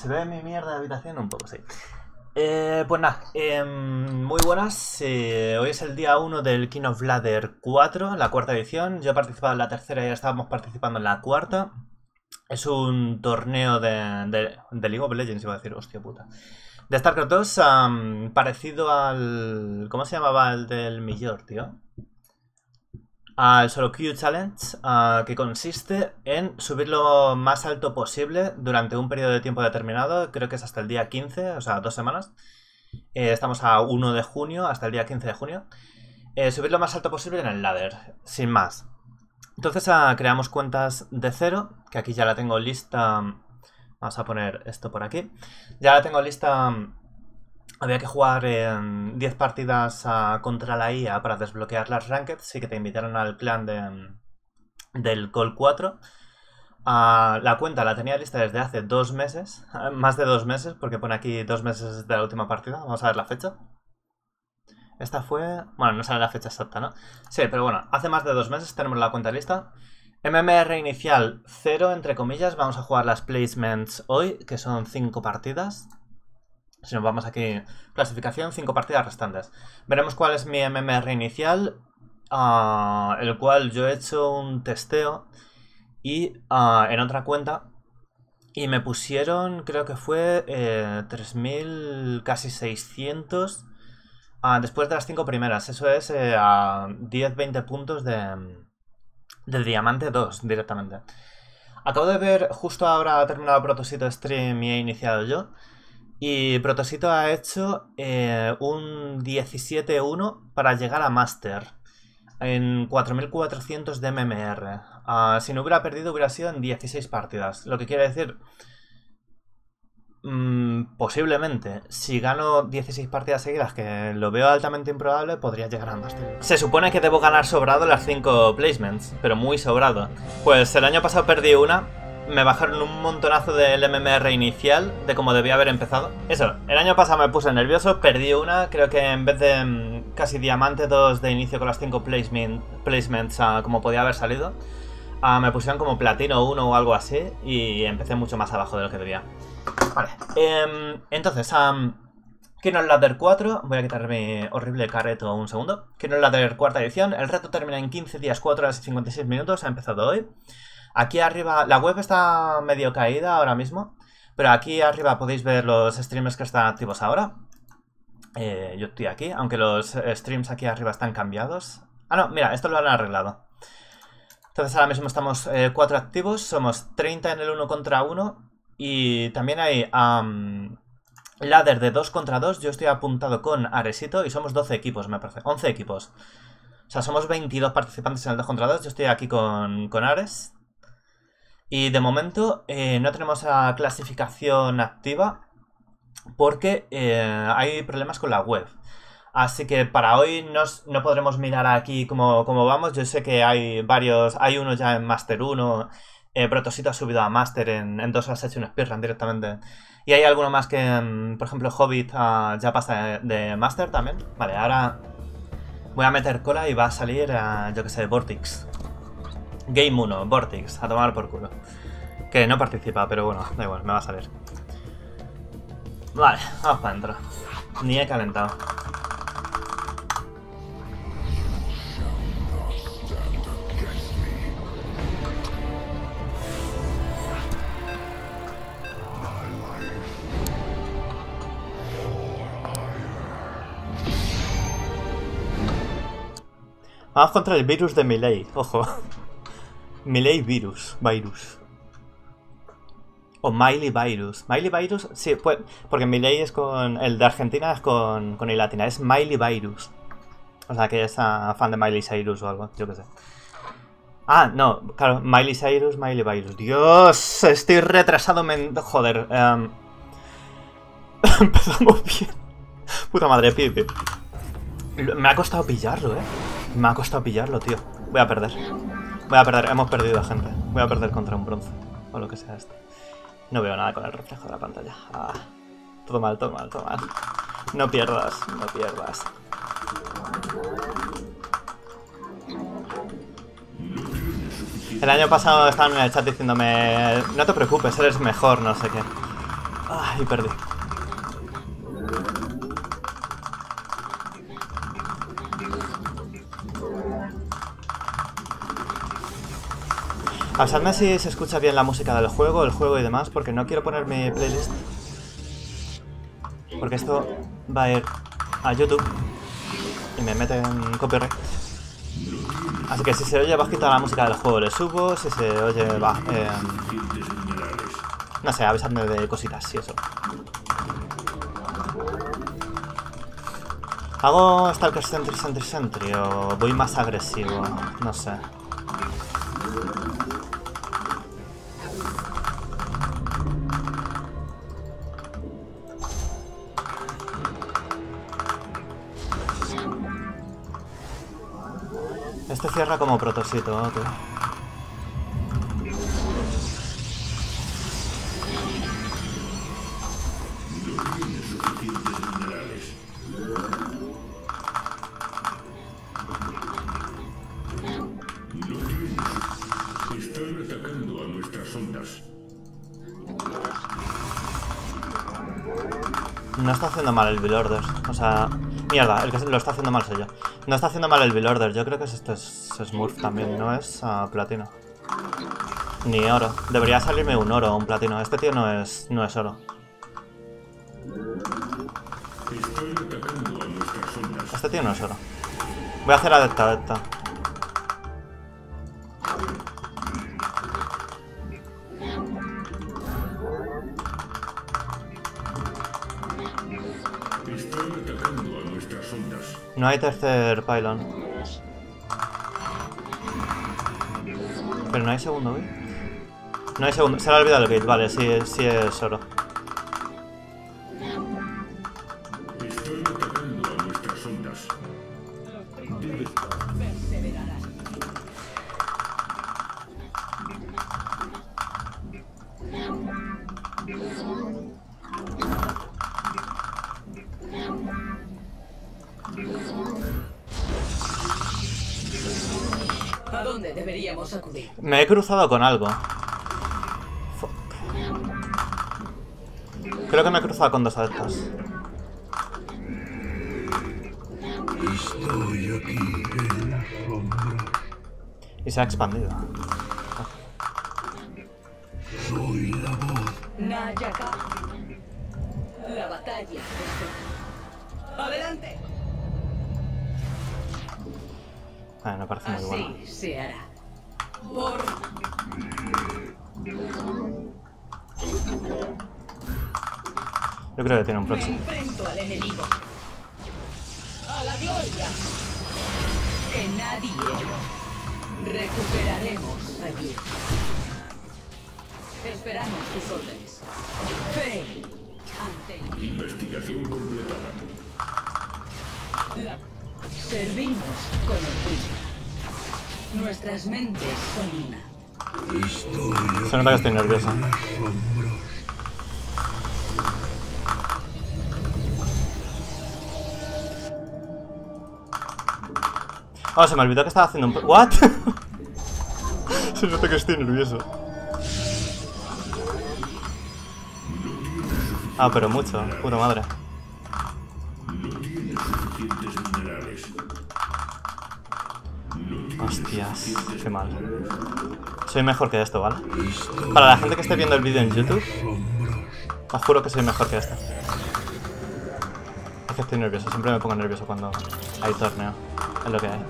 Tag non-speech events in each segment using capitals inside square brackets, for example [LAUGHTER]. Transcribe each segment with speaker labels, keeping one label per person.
Speaker 1: ¿Se ve mi mierda de habitación? Un poco, sí. Eh, pues nada, em, muy buenas. eh, hoy es el día 1 del King of Ladder 4, la cuarta edición. Yo he participado en la tercera y ya estábamos participando en la cuarta. Es un torneo de, de, League of Legends, iba a decir, hostia puta. De StarCraft 2, am, parecido al... ¿Cómo se llamaba el del Millor, tío? Al Solo Queue Challenge, ah, que consiste en subir lo más alto posible durante un periodo de tiempo determinado, creo que es hasta el día 15, o sea, dos semanas. Eh, estamos a 1 de junio, hasta el día 15 de junio. Eh, subir lo más alto posible en el ladder, sin más. Entonces ah, creamos cuentas de cero, que aquí ya la tengo lista. Vamos a poner esto por aquí. Ya la tengo lista. Había que jugar en 10 partidas ah, contra la IA para desbloquear las rankeds. Sí que te invitaron al clan de, del Call 4. Ah, la cuenta la tenía lista desde hace dos meses. [LAUGHS] Más de dos meses, porque pone aquí dos meses de la última partida. Vamos a ver la fecha. Esta fue... Bueno, no sale la fecha exacta, ¿no? Sí, pero bueno, hace más de dos meses tenemos la cuenta lista. MMR inicial 0, entre comillas. Vamos a jugar las placements hoy, que son 5 partidas. Si nos vamos aquí, clasificación, 5 partidas restantes. Veremos cuál es mi MMR inicial, uh, el cual yo he hecho un testeo y uh, en otra cuenta. Y me pusieron, creo que fue eh, 3.000, casi 600 Ah, después de las cinco primeras, eso es eh, a 10-20 puntos de, de Diamante 2 directamente. Acabo de ver, justo ahora ha terminado Protosito Stream y he iniciado yo. Y Protosito ha hecho eh, un 17-1 para llegar a Master. En 4400 de MMR. Uh, si no hubiera perdido, hubiera sido en 16 partidas. Lo que quiere decir Mm, posiblemente, si gano 16 partidas seguidas, que lo veo altamente improbable, podría llegar a Master. Se supone que debo ganar sobrado las 5 placements, pero muy sobrado. Pues el año pasado perdí una, me bajaron un montonazo del MMR inicial, de cómo debía haber empezado. Eso, el año pasado me puse nervioso, perdí una, creo que en vez de mm, casi diamante 2 de inicio con las 5 placement, placements, uh, como podía haber salido, uh, me pusieron como platino 1 o algo así, y empecé mucho más abajo de lo que debía. Vale, eh, entonces, um, Kino Ladder 4, voy a quitar mi horrible careto un segundo. Kino Ladder cuarta edición, el reto termina en 15 días, 4 horas y 56 minutos, ha empezado hoy. Aquí arriba, la web está medio caída ahora mismo, pero aquí arriba podéis ver los streams que están activos ahora. Eh, yo estoy aquí, aunque los streams aquí arriba están cambiados. Ah, no, mira, esto lo han arreglado. Entonces ahora mismo estamos 4 eh, activos, somos 30 en el 1 contra 1 y también hay um, ladder de 2 contra 2. Yo estoy apuntado con Aresito y somos 12 equipos, me parece. 11 equipos. O sea, somos 22 participantes en el 2 contra 2. Yo estoy aquí con, con Ares. Y de momento eh, no tenemos la clasificación activa porque eh, hay problemas con la web. Así que para hoy nos, no podremos mirar aquí cómo, cómo, vamos. Yo sé que hay varios, hay uno ya en Master 1 eh, Protosito ha subido a Master en, en dos horas, ha hecho un speedrun directamente. Y hay alguno más que, um, por ejemplo, Hobbit uh, ya pasa de, de, Master también. Vale, ahora voy a meter cola y va a salir, uh, yo que sé, Vortex. Game 1, Vortex, a tomar por culo. Que no participa, pero bueno, da igual, me va a salir. Vale, vamos para adentro. Ni he calentado. Vamos contra el virus de Melee, ojo. Melee virus, virus. O Miley virus. Miley virus, sí, pues, porque Melee es con. El de Argentina es con, con latina, es Miley virus. O sea que es uh, fan de Miley Cyrus o algo, yo qué sé. Ah, no, claro, Miley Cyrus, Miley virus. Dios, estoy retrasado, men... joder. [LAUGHS] Um... Empezamos bien. Puta madre, pibe. Me ha costado pillarlo, eh. Me ha costado pillarlo, tío. Voy a perder. Voy a perder. Hemos perdido, gente. Voy a perder contra un bronce. O lo que sea esto. No veo nada con el reflejo de la pantalla. Ah, todo mal, todo mal, todo mal. No pierdas, no pierdas. El año pasado estaban en el chat diciéndome No te preocupes, eres mejor, no sé qué. Ah, y perdí. Avisadme si se escucha bien la música del juego, el juego y demás, porque no quiero poner mi playlist. Porque esto va a ir a YouTube y me meten copyright. Así que si se oye bajita la música del juego le subo, si se oye va, eh, no sé, avisadme de cositas y eso. ¿Hago Stalker Sentry Sentry Sentry o voy más agresivo? No sé. Este cierra como protosito, ¿no, tío? No está haciendo mal el Bill Order. O sea, mierda, el que lo está haciendo mal soy yo. No está haciendo mal el Bill Order. Yo creo que es este es Smurf también, no es ah, platino. Ni oro. Debería salirme un oro un platino. Este tío no es, no es oro. Este tío no es oro. Voy a hacer adepta, adepta. No hay tercer pylon. Pero no hay segundo gate. No hay segundo. Se le ha olvidado el gate, vale, sí, sí es oro.
Speaker 2: ¿A
Speaker 3: dónde deberíamos acudir?
Speaker 1: Me he cruzado con algo. Fuck. Creo que me he cruzado con dos adeptas.
Speaker 4: Estoy aquí en las sombras.
Speaker 1: Y se ha expandido.
Speaker 4: Soy la voz.
Speaker 3: Nayaka. La batalla. ¡Adelante!
Speaker 1: Ah, me parece muy bueno.
Speaker 3: Así se hará. Por
Speaker 1: Yo creo que tiene un
Speaker 3: me
Speaker 1: próximo.
Speaker 3: enfrento al enemigo. ¡A la gloria! Que nadie recuperaremos allí. Esperamos tus órdenes. Fe ante el
Speaker 2: Investigación completada.
Speaker 3: La- Servimos con orgullo. Nuestras mentes son una.
Speaker 1: Se nota que estoy
Speaker 4: las sombras.
Speaker 1: Oh, se me olvidó que estaba haciendo un... ¿What? [LAUGHS] se nota que estoy nervioso. Ah, pero mucho. Puta madre.
Speaker 2: No tiene suficientes
Speaker 1: Hostias, qué mal. Soy mejor que esto, ¿vale? Para la gente que esté viendo el vídeo en YouTube, os juro que soy mejor que esto. Es que estoy nervioso, siempre me pongo nervioso cuando hay torneo. Es lo que hay.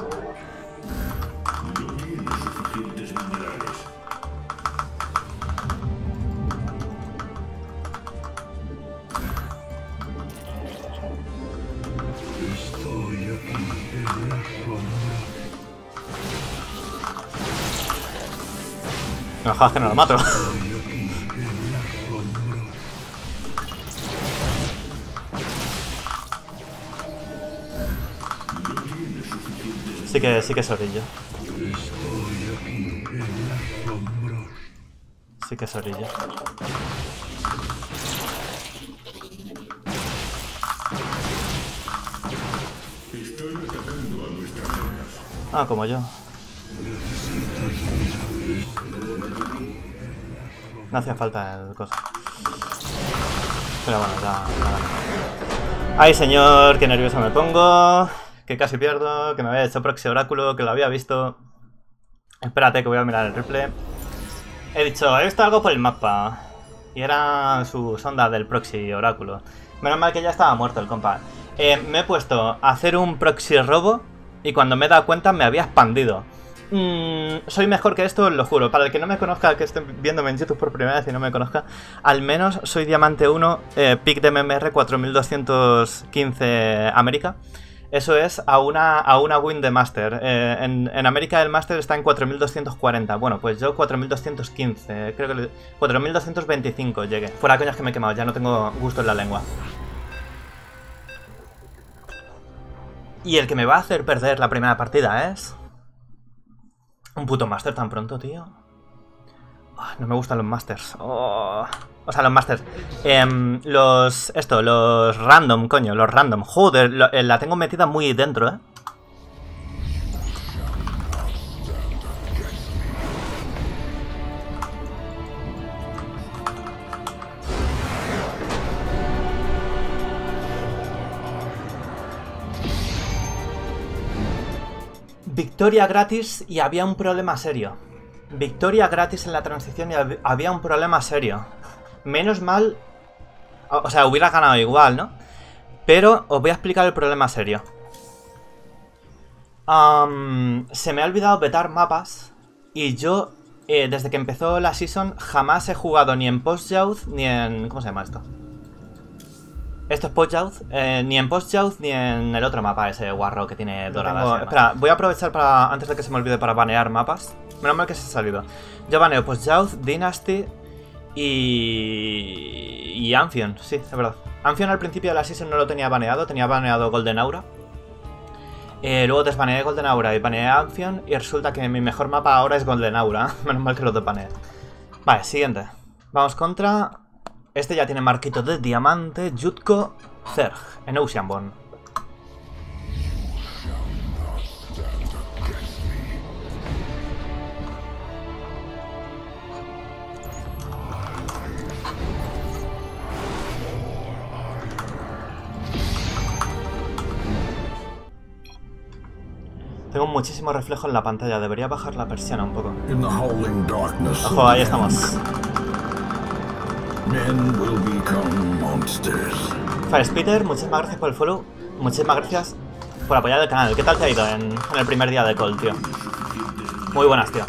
Speaker 1: Jodas que no lo mato. Sí que, sí que es orillo. Sí que es orillo. Ah, como yo. No hacía falta el cosa. Pero bueno, ya, ya. Ay, señor, qué nervioso me pongo. Que casi pierdo, que me había hecho proxy oráculo, que lo había visto. Espérate, que voy a mirar el replay. He dicho, he visto algo por el mapa. Y era su sonda del proxy oráculo. Menos mal que ya estaba muerto el compa. Eh, me he puesto a hacer un proxy robo y cuando me he dado cuenta me había expandido. Mm, soy mejor que esto, lo juro. Para el que no me conozca, que esté viéndome en YouTube por primera vez y no me conozca, al menos soy Diamante 1, eh, pick de MMR 4215 América. Eso es a una, a una win de Master. Eh, en, en América el Master está en 4240. Bueno, pues yo 4215. Creo que le- 4225 llegué. Fuera coñas que me he quemado, ya no tengo gusto en la lengua. Y el que me va a hacer perder la primera partida es. Un puto Master tan pronto, tío. Ah, no me gustan los Masters. Oh. O sea, los Masters. Em, los. Esto, los random, coño, los random. Joder, eh, la tengo metida muy dentro, eh. Victoria gratis y había un problema serio. Victoria gratis en la transición y hab- había un problema serio. Menos mal... O sea, hubiera ganado igual, ¿no? Pero os voy a explicar el problema serio. Se me ha olvidado vetar mapas y yo, eh, desde que empezó la season, jamás he jugado ni en post-youth ni en... ¿Cómo se llama esto? Esto es post-youth, eh, ni en post-youth ni en el otro mapa, ese guarro que tiene doradas. espera, voy a aprovechar para, antes de que se me olvide, para banear mapas. Menos mal que se ha salido. Yo baneo post-youth, Dynasty y... y Amphion, sí, es verdad. Amphion al principio de la season no lo tenía baneado, tenía baneado Golden Aura. Eh, luego desbaneé Golden Aura y baneé Amphion y resulta que mi mejor mapa ahora es Golden Aura. [LAUGHS] Menos mal que lo desbaneé. Vale, siguiente. Vamos contra... Este ya tiene marquito de diamante, Jutko Zerg, en Oceanborn. Tengo muchísimo reflejo en la pantalla, debería bajar la persiana un poco. Ojo, ahí estamos.
Speaker 2: Men will become.
Speaker 1: Firespeeder, muchísimas gracias por el follow. Muchísimas gracias por apoyar el canal. ¿Qué tal te ha ido en, el primer día de call, tío? Muy buenas, tío.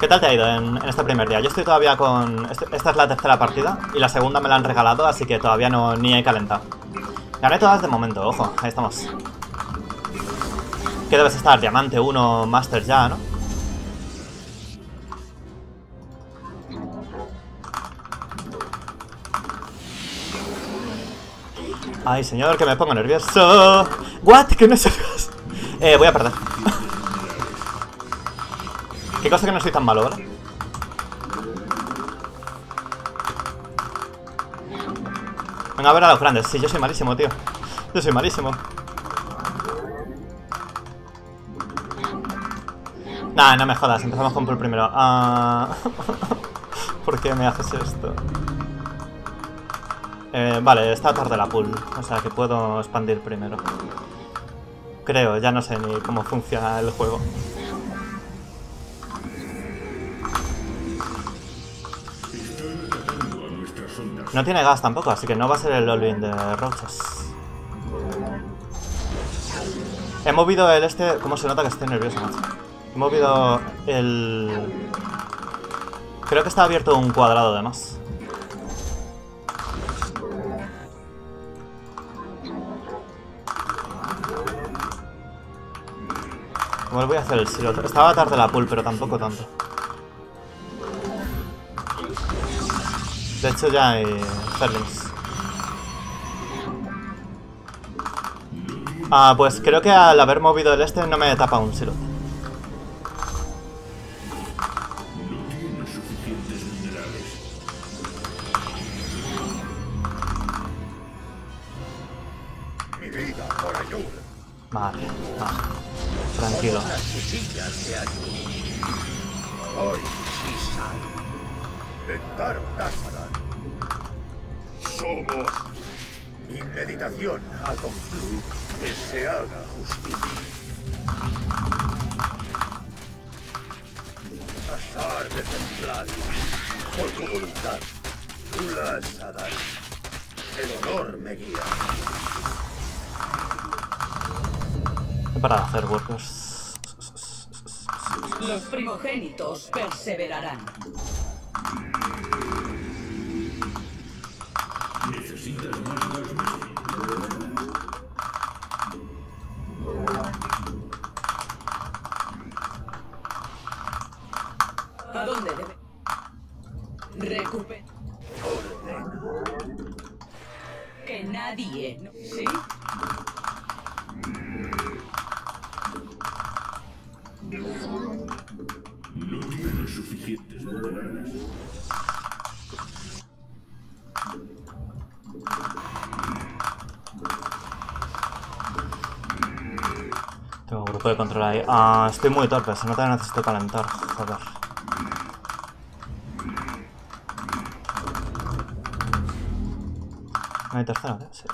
Speaker 1: ¿Qué tal te ha ido en, en este primer día? Yo estoy todavía con... este- esta es la tercera partida y la segunda me la han regalado, así que todavía no ni he calentado. Gané todas de momento, ojo, ahí estamos. ¿Qué debes estar? Diamante 1, Master ya, ¿no? Ay, señor, que me pongo nervioso. ¿What? ¿Qué no sabes? Eh, voy a perder. Qué cosa que no soy tan malo, ¿vale? Venga, a ver a los grandes. Sí, yo soy malísimo, tío. Yo soy malísimo. Nah, no me jodas. Empezamos con por primero. Ah... [LAUGHS] ¿Por qué me haces esto? Eh, vale, está tarde la pool, o sea que puedo expandir primero. Creo, ya no sé ni cómo funciona el juego. No tiene gas tampoco, así que no va a ser el all de Roaches. He movido el este... ¿Cómo se nota que estoy nervioso, macho? He movido el... Creo que está abierto un cuadrado de Igual voy a hacer el silo. Estaba tarde la pool, pero tampoco tanto. De hecho ya hay Ferlings. Ah, pues creo que al haber movido el este no me tapa un silo.
Speaker 2: Hoy sale. Ventaro Dasmaran.
Speaker 5: Somos mi meditación a concluir que se haga justicia. Azar de central, por tu voluntad, tú a dar. El honor me guía.
Speaker 1: De hacer workers.
Speaker 3: Los primogénitos perseverarán.
Speaker 1: Ah, estoy muy torpe, se nota que necesito calentar. Joder. ¿No hay tercera? Sí,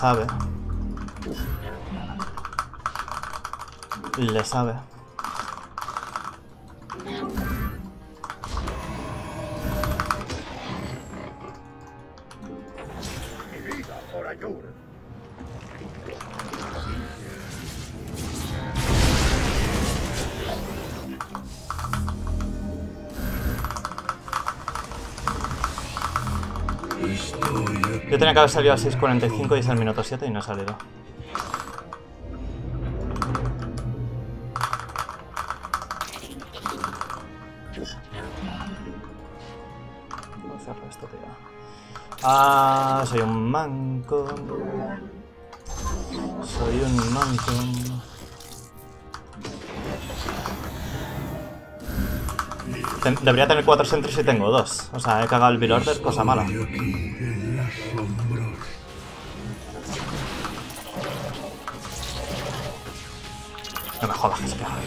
Speaker 1: sabe. Le sabe. Tenía que haber salido a 6.45 y es el minuto 7 y no he salido. Esto. Ah, soy un manco. Soy un manco. Debería tener 4 sentries y tengo 2. O sea, he cagado el bill order, cosa mala. No me jodas que.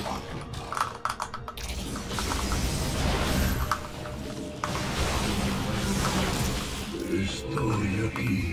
Speaker 4: Estoy aquí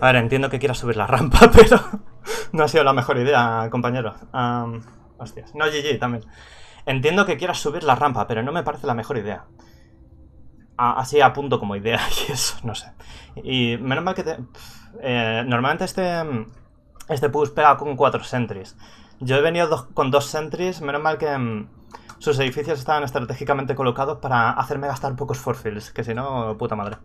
Speaker 1: A ver, entiendo que quieras subir la rampa, [LAUGHS] pero no ha sido la mejor idea, compañero. Am, hostias. No, GG también. Entiendo que quieras subir la rampa, pero no me parece la mejor idea. A- así a punto como idea [LAUGHS] y eso, no sé. Y menos mal que te... eh, normalmente este... Este push pega con cuatro sentries. Yo he venido con dos sentries, menos mal que... mm, sus edificios estaban estratégicamente colocados para hacerme gastar pocos forfields, que si no, puta madre.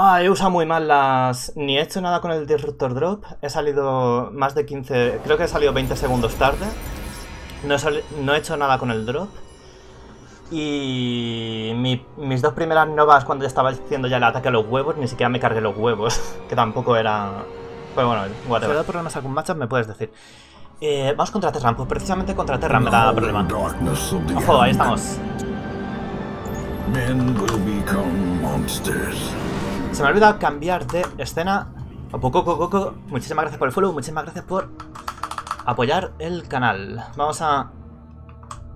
Speaker 1: Ah, he usado muy mal las... Ni he hecho nada con el Disruptor Drop. He salido más de 15... Creo que he salido 20 segundos tarde. No he, sali- no he hecho nada con el drop. Y mi- mis dos primeras novas cuando ya estaba haciendo ya el ataque a los huevos, ni siquiera me cargué los huevos. [LAUGHS] Que tampoco era... Pero bueno, whatever. Si hay problemas con matchup me puedes decir. Eh, vamos contra Terran, pues precisamente contra Terran me da problema. Ojo, ahí estamos.
Speaker 6: Men will become monsters.
Speaker 1: Se me ha olvidado cambiar de escena. Poco, poco, poco. Muchísimas gracias por el follow, muchísimas gracias por apoyar el canal. Vamos a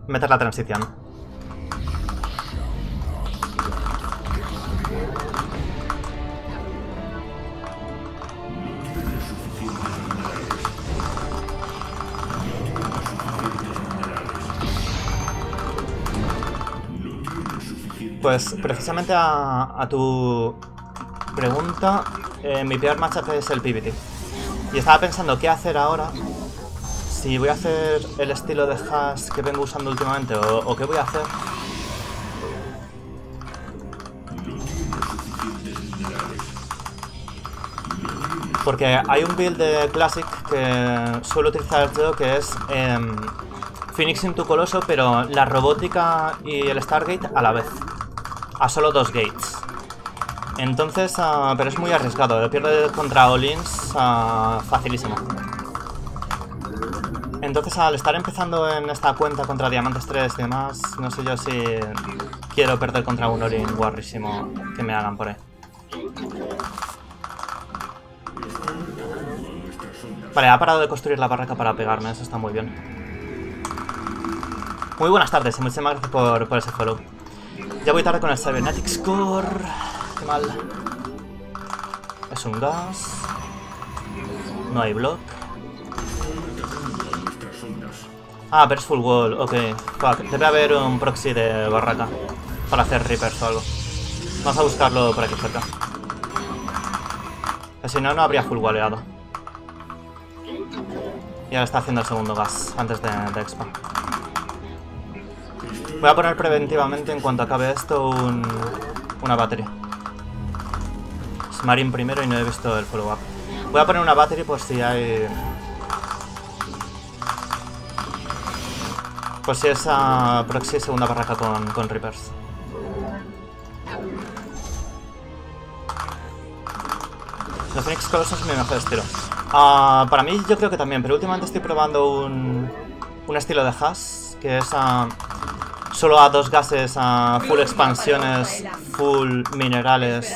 Speaker 1: meter la transición. Pues precisamente a, a tu pregunta, eh, mi peor matchup es el PvT. Y estaba pensando qué hacer ahora. Si voy a hacer el estilo de hash que vengo usando últimamente o, qué voy a hacer. Porque hay un build de Classic que suelo utilizar yo que es em, Phoenix into Coloso, pero la robótica y el Stargate a la vez. A solo dos gates. Entonces, ah, pero es muy arriesgado. Pierde contra Olins facilísimo. Entonces, al estar empezando en esta cuenta contra Diamantes 3 y demás, no sé yo si quiero perder contra un Olin guarrísimo que me hagan por ahí. Vale, ha parado de construir la barraca para pegarme, eso está muy bien. Muy buenas tardes y muchísimas gracias por, por ese follow. Ya voy tarde con el Cybernetics Core. Es un gas. No hay block. Ah, pero es full wall, ok. Debe haber un proxy de barraca para hacer reapers o algo. Vamos a buscarlo por aquí cerca. Si no, no habría full walleado. Y ahora está haciendo el segundo gas antes de, de expa. Voy a poner preventivamente en cuanto acabe esto un, una battery. Es Marine primero y no he visto el follow up. Voy a poner una battery por si hay... Por si es ah, proxy segunda barraca con, con Reapers. Los Phoenix Colossus es mi mejor estilo. Ah, para mí yo creo que también, pero últimamente estoy probando un, un estilo de hash que es ah, solo a dos gases, a full expansiones, full minerales.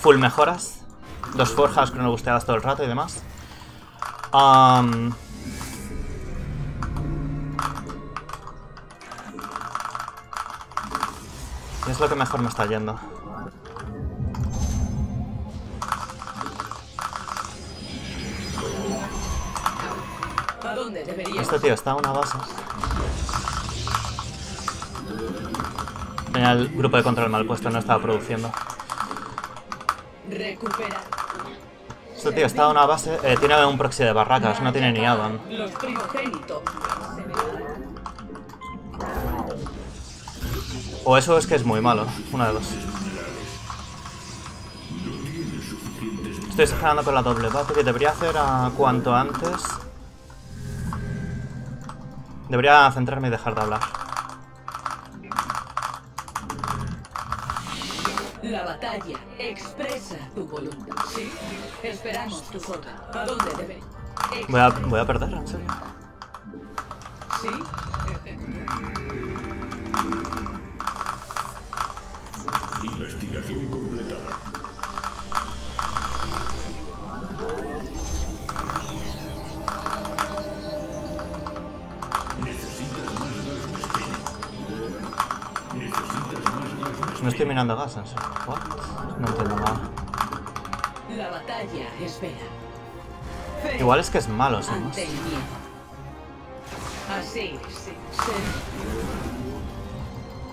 Speaker 1: Full mejoras, dos forjas cronobusteadas todo el rato y demás. Y es lo que mejor me está yendo.
Speaker 3: ¿A
Speaker 1: Este tío está en una base. Tenía el grupo de control mal puesto, no estaba produciendo.
Speaker 3: Recuperar.
Speaker 1: Este tío está a una base. eh, tiene un proxy de barracas, no tiene ni Addon.
Speaker 3: Los primogénitos.
Speaker 1: O eso es que es muy malo. Una de dos. Estoy exagerando con la doble bate que debería hacer a cuanto antes. Debería centrarme y dejar de hablar.
Speaker 3: La batalla expresa tu voluntad. ¿Sí? Esperamos tu orden. ¿A dónde debe?
Speaker 1: Voy a, voy a perder, en serio.
Speaker 3: ¿Sí?
Speaker 2: Investigación completada. Necesitas más gas gas de
Speaker 1: No estoy minando gas, en serio.
Speaker 3: Espera. Fe
Speaker 1: Igual es que es malo,
Speaker 3: miedo. Así, sí. sí.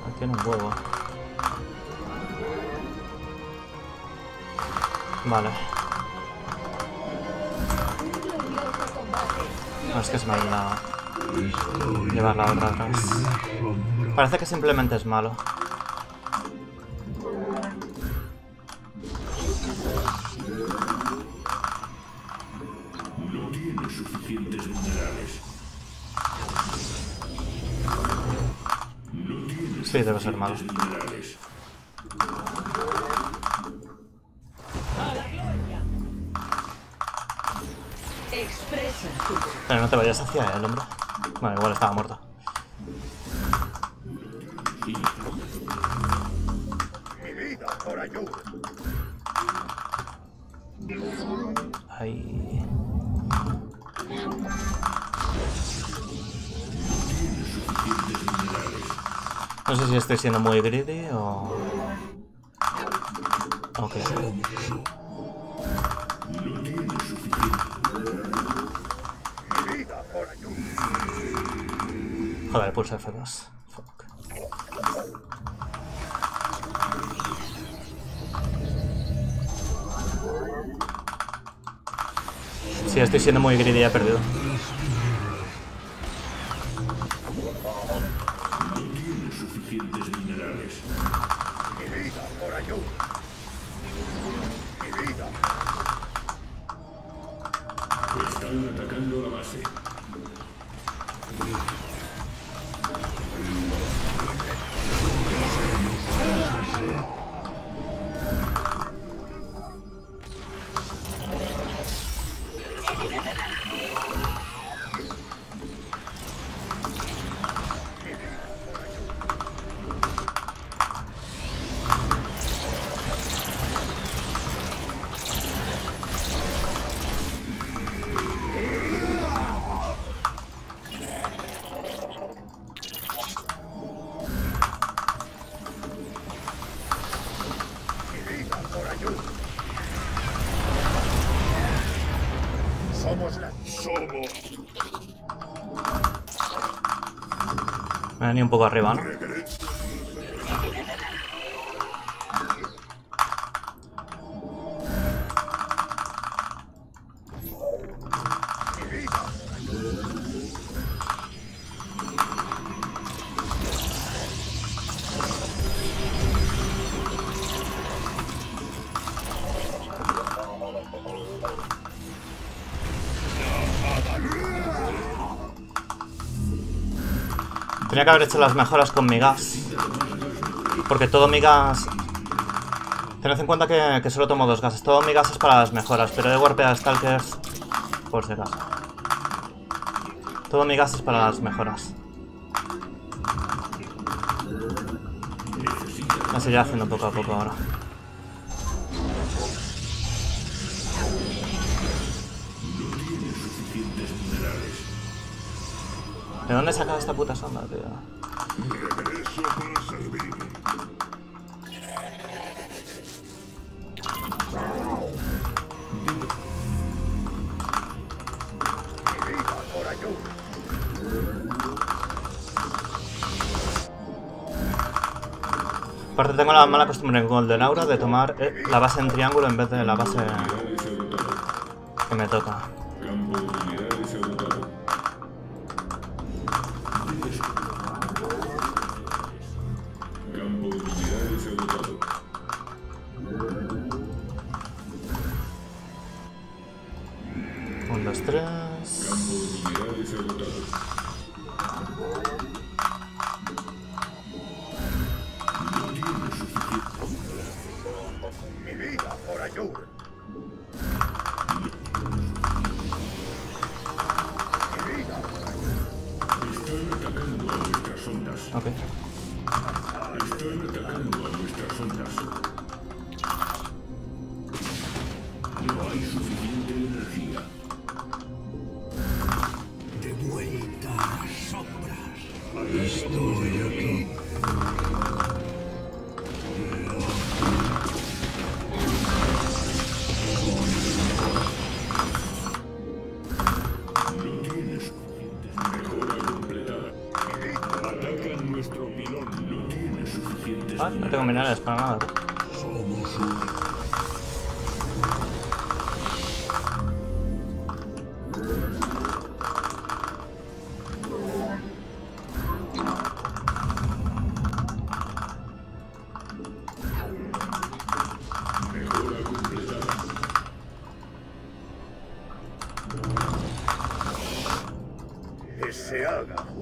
Speaker 1: Ahí Tiene un huevo. Vale. No, es que es malo. Llevar la otra atrás. Parece que simplemente es malo.
Speaker 3: Expresa tu voluntad.
Speaker 1: Pero no te vayas hacia él, hombre. Bueno, igual estaba muerto.
Speaker 5: Mi.
Speaker 1: Ahí. No sé si estoy siendo muy greedy o... Ok. Joder, pulsa F2. Fuck. Sí, estoy siendo muy greedy, he perdido. Me he venido un poco arriba, ¿no? Tenía que haber hecho las mejoras con mi gas. Porque todo mi gas... Tened en cuenta que, solo tomo dos gases. Todo mi gas es para las mejoras, pero he golpeado a Stalkers por si acaso. Todo mi gas es para las mejoras. Me seguiré haciendo poco a poco ahora. ¿De dónde esta puta sonda, tío? Aparte tengo la mala costumbre en Golden Aura de tomar eh, la base en triángulo en vez de la base que me toca.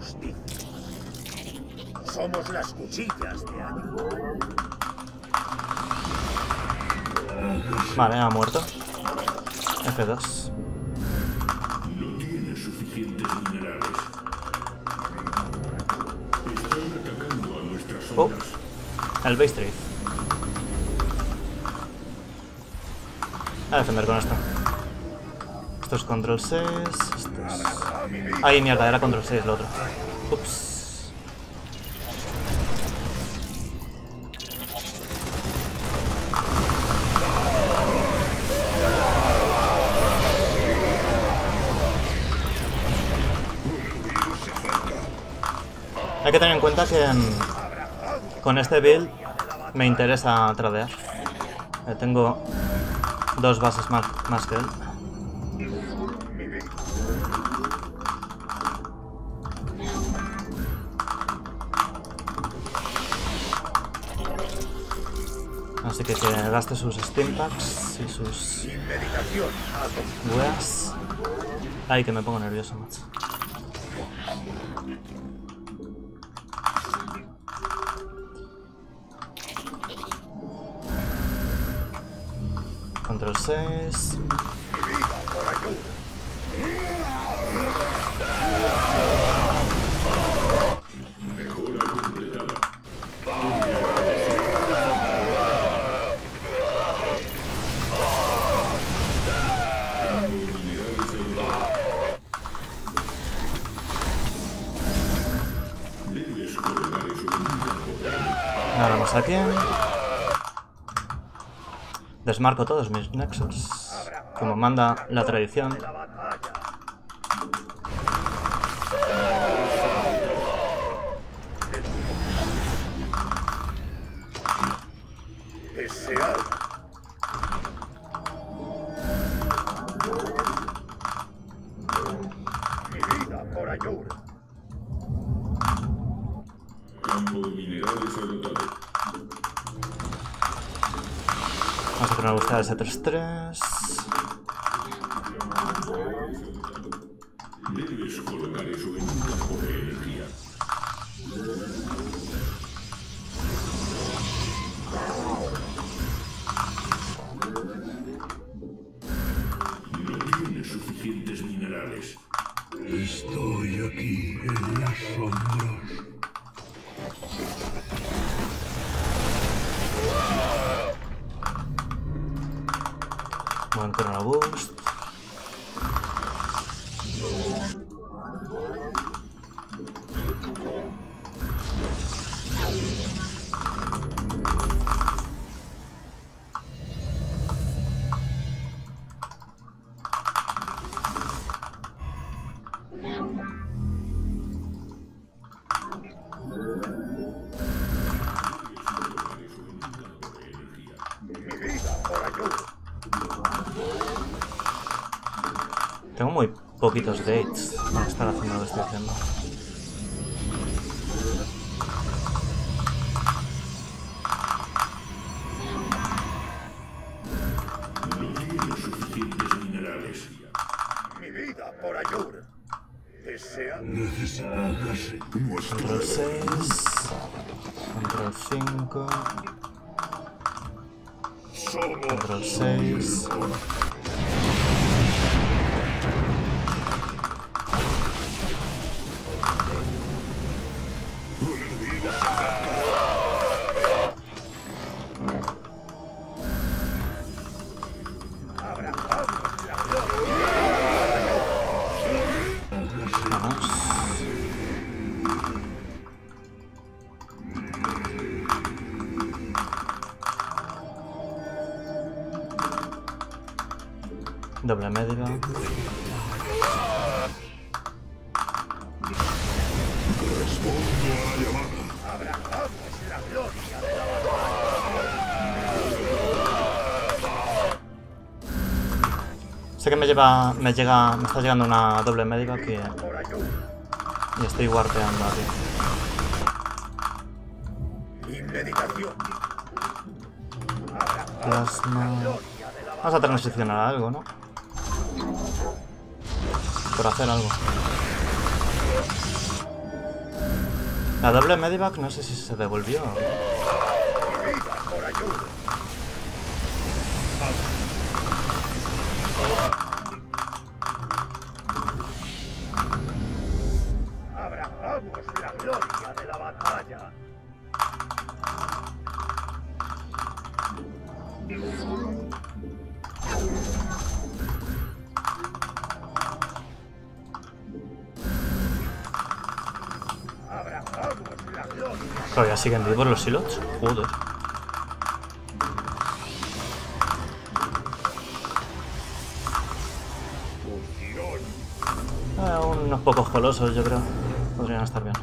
Speaker 5: Justicia. Somos las cuchillas de Ayur.
Speaker 1: Vale, ha muerto. F2.
Speaker 2: No tiene suficientes minerales. Están atacando a nuestras
Speaker 1: Oh.
Speaker 2: ondas.
Speaker 1: El base trade. A defender con esto. Esto es control 6. Ay, mierda, era control 6 lo otro. Ups. Hay que tener en cuenta que con este build me interesa tradear. Eh, tengo dos bases más, más que él. Gaste sus steam packs y sus weas. Ay, que me pongo nervioso, macho. Control 6. Aquí. Desmarco todos mis nexos. Como manda la tradición. Buscar Buen Chrono Boost. Poquitos gates para estar haciendo lo que. Doble médica. Sé que me lleva. me llega. me está llegando una doble que.
Speaker 5: por Ayur.
Speaker 1: y estoy warpeando aquí. Plasma. Vamos a transicionar a algo, ¿no? Por hacer algo. La doble medivac no sé si se devolvió. Todavía siguen vivos los silots. Joder. Eh, unos pocos colosos, yo creo. Podrían estar bien.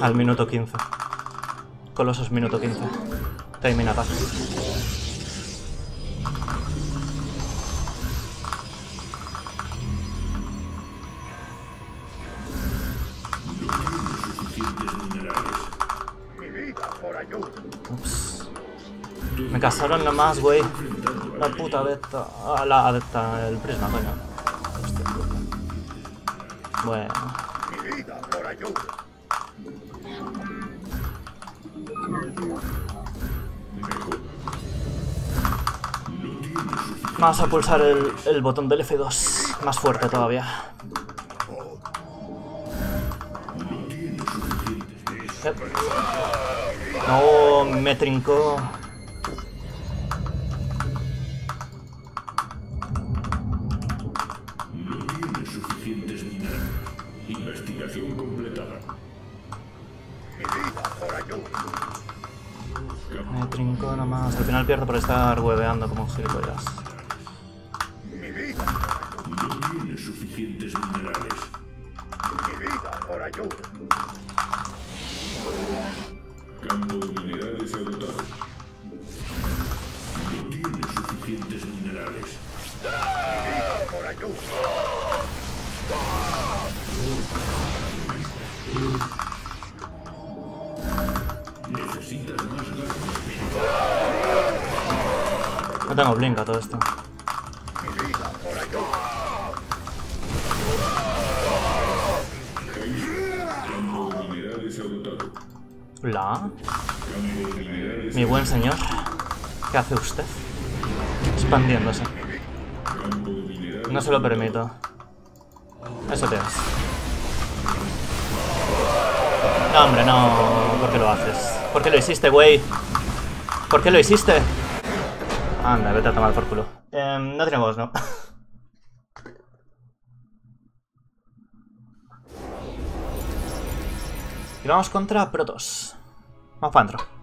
Speaker 1: Al minuto 15. Colosos minuto 15. Timing attack. Me casaron nomás, güey. La puta adepta. Ah, la adepta, el prisma, coño. Bueno. Vamos a pulsar el, el botón del F2. Más fuerte todavía. No, me trincó.
Speaker 5: Por
Speaker 1: estar hueveando como gilipollas.
Speaker 2: No
Speaker 1: tengo blink a todo esto. La. Mi buen señor. ¿Qué hace usted? Expandiéndose. No se lo permito. Eso te es. No, hombre, no. ¿Por qué lo haces? ¿Por qué lo hiciste, güey? ¿Por qué lo hiciste? Anda, vete a tomar por culo. Em, no tenemos, ¿no? y vamos contra Protoss. Vamos para adentro.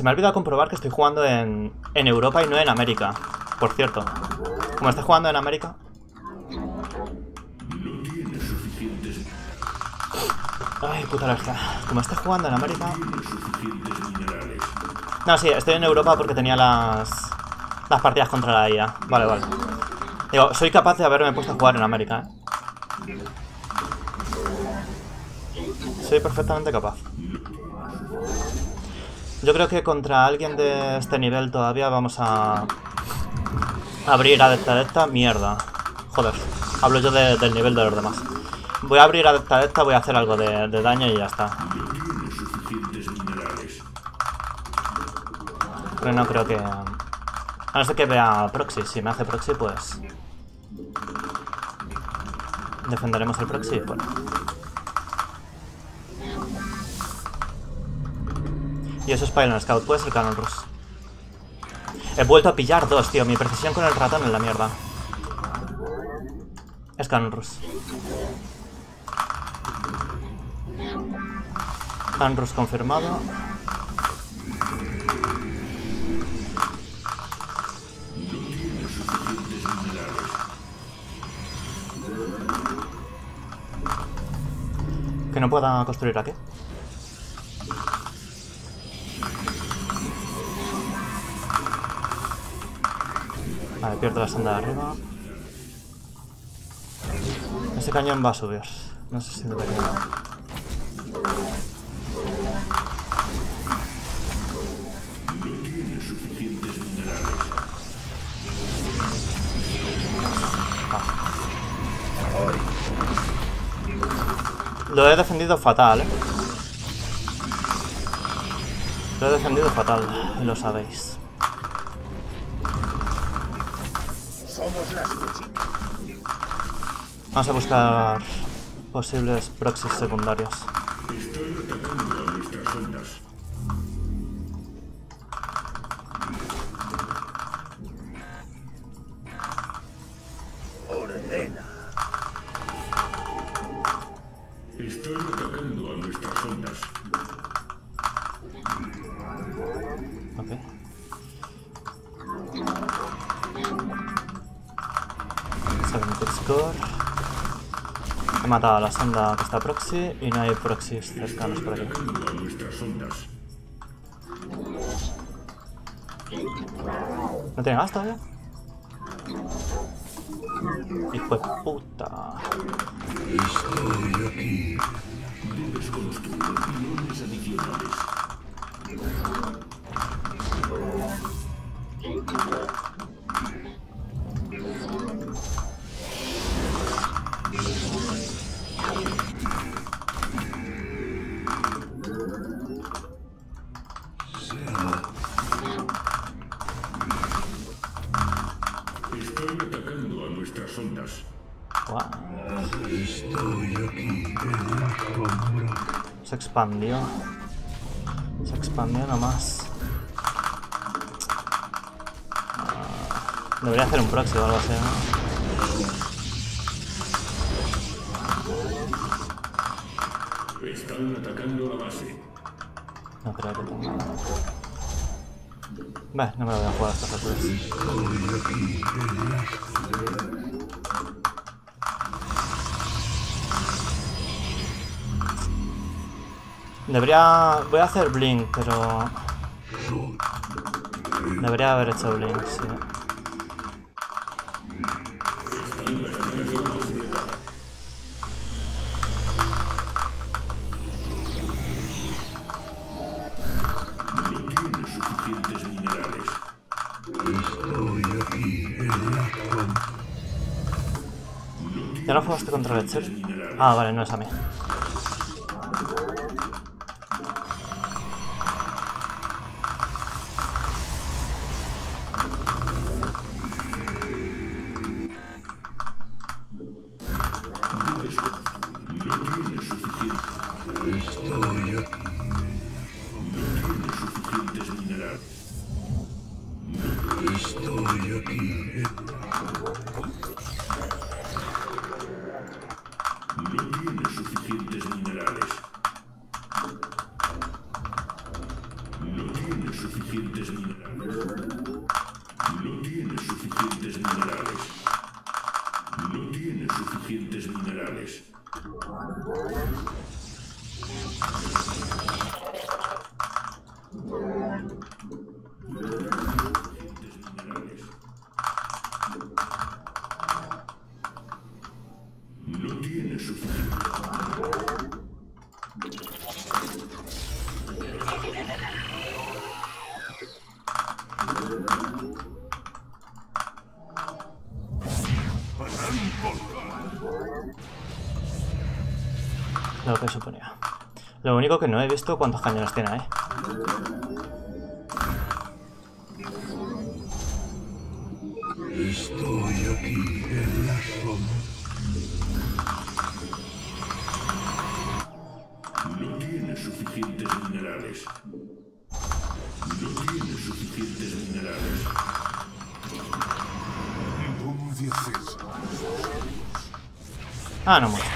Speaker 1: Se me ha olvidado comprobar que estoy jugando en, en Europa y no en América. Por cierto. Como estoy jugando en América... Ay, puta alergia. Como estoy jugando en América... No, sí, estoy en Europa porque tenía las... Las partidas contra la IA. Vale, vale. Digo, soy capaz de haberme puesto a jugar en América, ¿eh? Soy perfectamente capaz. Yo creo que contra alguien de este nivel todavía vamos a... Abrir adepta adepta, mierda. Joder, hablo yo de- del nivel de los demás. Voy a abrir adepta adepta, voy a hacer algo de, de daño y ya está. Pero no creo que... A no ser que vea proxy. Si me hace proxy, pues... Defenderemos el proxy bueno. Y eso es Pylon Scout, puede ser Cannon Rush. He vuelto a pillar dos, tío. Mi precisión con el ratón es la mierda. Es Cannon Rush. Cannon Rush confirmado. Que no pueda construir aquí. Vale, pierdo la senda de arriba. Ese cañón va a subir. No sé si debería. Lo he defendido fatal, eh. Lo he defendido fatal, lo sabéis.
Speaker 5: Somos las chicas.
Speaker 1: Vamos a buscar posibles proxies secundarios.
Speaker 2: Están atacando a nuestras ondas.
Speaker 1: Matado a la sonda que está proxy y no hay proxies cercanos por aquí. ¿No tiene gas todavía? Hijo de puta.
Speaker 4: Estoy aquí.
Speaker 2: Debes construir.
Speaker 1: Expandió. Se expandió nomás. Ah, Debería hacer un proxy o algo así, ¿no?
Speaker 2: Están atacando la base.
Speaker 1: No creo que tenga. Bah, no me lo voy a jugar a estas alturas. Debería... Voy a hacer Blink, pero... Debería haber hecho Blink, sí. ¿Ya no jugaste contra el? Ah, vale, no es a mí.
Speaker 2: suficientes minerales. No tiene suficientes minerales. No tiene
Speaker 1: suficientes minerales. Lo único que no he visto cuántos cañones tiene, ¿eh?
Speaker 4: Estoy aquí en la sombra.
Speaker 2: No tiene suficientes minerales. No tiene suficientes minerales.
Speaker 1: Ah, no mucho.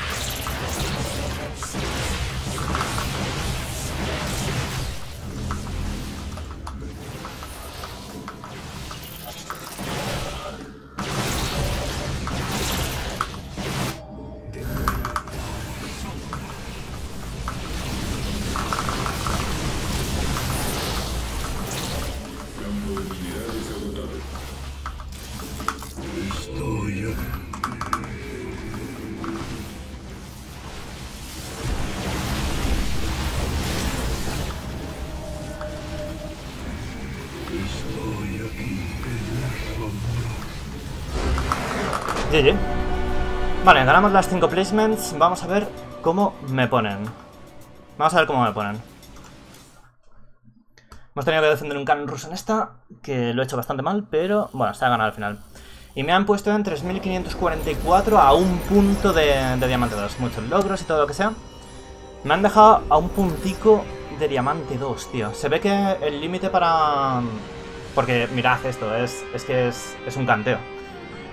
Speaker 1: GG. Vale, ganamos las 5 placements. Vamos a ver cómo me ponen. Vamos a ver cómo me ponen. Hemos tenido que defender un canon ruso en esta, que lo he hecho bastante mal, pero bueno, se ha ganado al final. Y me han puesto en 3544 a un punto de, diamante 2. Muchos logros y todo lo que sea. Me han dejado a un puntico de diamante 2, tío. Se ve que el límite para... Porque mirad esto, es, que es un canteo.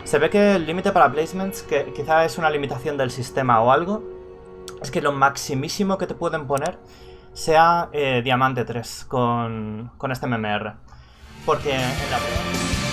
Speaker 1: Se ve que el límite para placements, que quizá es una limitación del sistema o algo, es que lo maximísimo que te pueden poner sea eh, diamante 3 con, con este MMR. Porque en la...